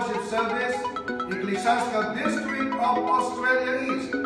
Worship Service, Ecclesiastical District of Australia East.